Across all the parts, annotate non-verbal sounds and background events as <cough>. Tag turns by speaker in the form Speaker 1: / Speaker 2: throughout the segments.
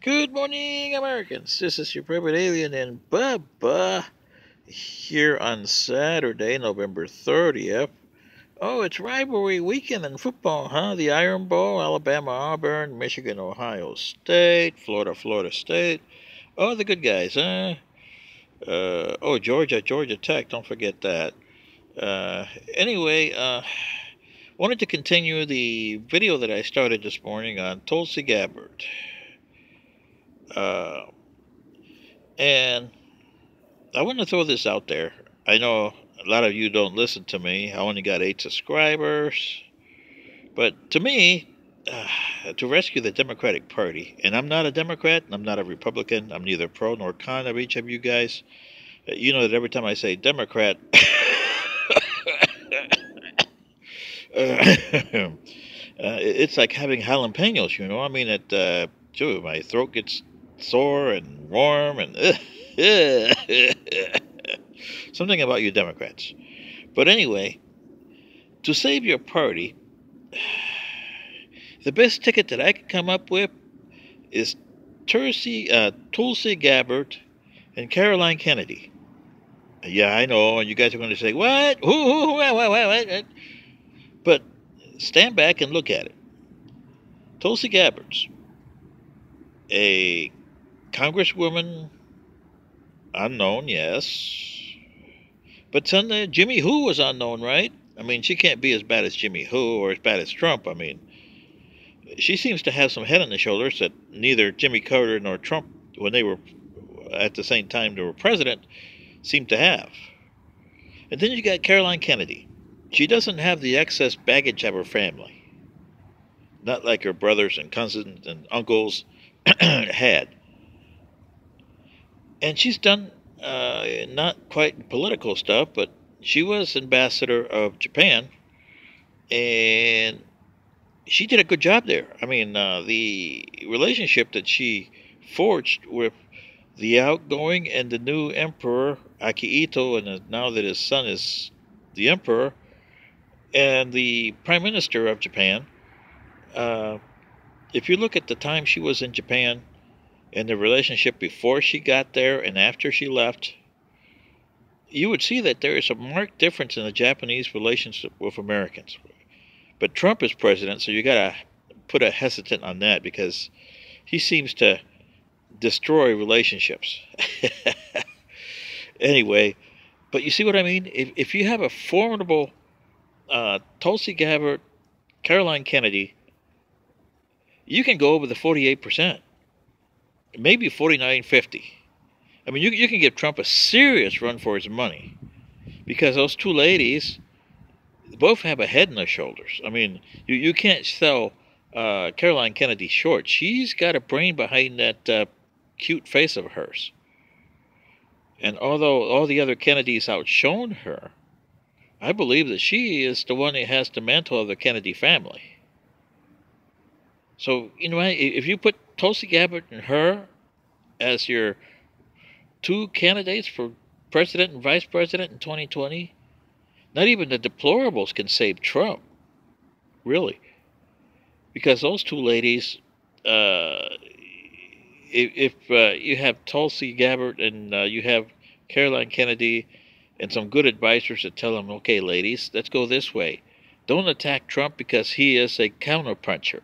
Speaker 1: Good morning, Americans. This is your private alien and Bubba here on Saturday, November 30th. Oh, it's rivalry weekend in football, huh? The Iron Bowl, Alabama, Auburn, Michigan, Ohio State, Florida, Florida State. Oh, the good guys, huh? Uh, oh, Georgia, Georgia Tech. Don't forget that. Uh, anyway, uh, wanted to continue the video that I started this morning on Tulsi Gabbard. Uh, and I want to throw this out there. I know a lot of you don't listen to me. I only got eight subscribers. But to me, uh, to rescue the Democratic Party, and I'm not a Democrat, I'm not a Republican, I'm neither pro nor con of each of you guys. Uh, you know that every time I say Democrat, <coughs> uh, <coughs> it's like having jalapenos, you know. I mean, it, uh, my throat gets sore and warm and <laughs> something about you Democrats. But anyway, to save your party, <sighs> the best ticket that I could come up with is Tulsi, uh, Tulsi Gabbard and Caroline Kennedy. Yeah, I know, and you guys are going to say, "What? Who? Who? What? What? What?" what? But stand back and look at it. Tulsi Gabbard's a congresswoman, unknown, yes. But Sunday, uh, Jimmy Who was unknown, right? I mean, she can't be as bad as Jimmy Who or as bad as Trump. I mean, she seems to have some head on the shoulders that neither Jimmy Carter nor Trump, when they were at the same time they were president, seemed to have. And then you got Caroline Kennedy. She doesn't have the excess baggage of her family, not like her brothers and cousins and uncles <clears throat> had. And she's done uh, not quite political stuff, but she was ambassador of Japan, and she did a good job there. I mean, uh, the relationship that she forged with the outgoing and the new emperor Akihito, and now that his son is the emperor, and the prime minister of Japan. Uh, if you look at the time she was in Japan and the relationship before she got there and after she left, you would see that there is a marked difference in the Japanese relationship with Americans. But Trump is president, so you got to put a hesitant on that because he seems to destroy relationships. <laughs> anyway, but you see what I mean? If, if you have a formidable uh, Tulsi Gabbard, Caroline Kennedy, you can go over the 48%, maybe 49, 50. I mean, you, you can give Trump a serious run for his money because those two ladies both have a head on their shoulders. I mean, you, you can't sell uh, Caroline Kennedy short. She's got a brain behind that uh, cute face of hers. And although all the other Kennedys outshone her, I believe that she is the one that has the mantle of the Kennedy family. So, you know, if you put Tulsi Gabbard and her as your two candidates for president and vice president in 2020, not even the deplorables can save Trump. Really. Because those two ladies, uh, if, if uh, you have Tulsi Gabbard and uh, you have Caroline Kennedy and some good advisors that tell them, okay, ladies, let's go this way. Don't attack Trump because he is a counterpuncher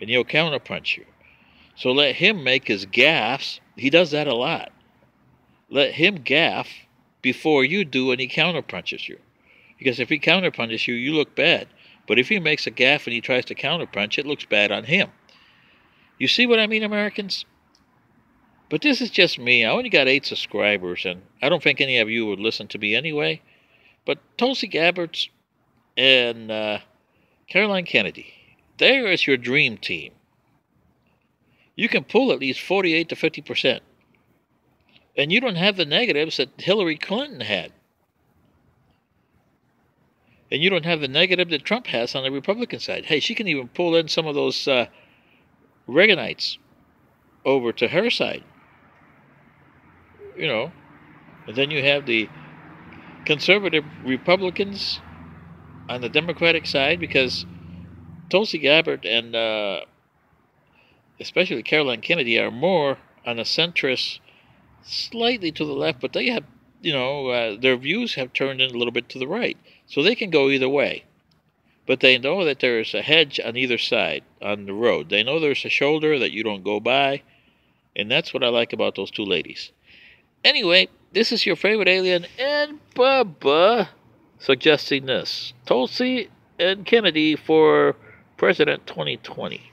Speaker 1: and he'll counterpunch you. So let him make his gaffes. He does that a lot. Let him gaff before you do and he counterpunches you. Because if he counterpunches you, you look bad. But if he makes a gaff and he tries to counterpunch, it looks bad on him. You see what I mean, Americans? But this is just me. I only got eight subscribers, and I don't think any of you would listen to me anyway. But Tulsi Gabbard's and uh, Caroline Kennedy, there is your dream team. You can pull at least 48 to 50 percent. And you don't have the negatives that Hillary Clinton had. And you don't have the negative that Trump has on the Republican side. Hey, she can even pull in some of those uh, Reaganites over to her side. You know, and then you have the conservative Republicans on the Democratic side because Tulsi Gabbard and uh, especially Caroline Kennedy, are more on the centrist, slightly to the left, but they have, you know, uh, their views have turned in a little bit to the right. So they can go either way. But they know that there's a hedge on either side on the road. They know there's a shoulder that you don't go by. And that's what I like about those two ladies. Anyway, this is your favorite alien and Bubba suggesting this Tulsi and Kennedy for President 2020.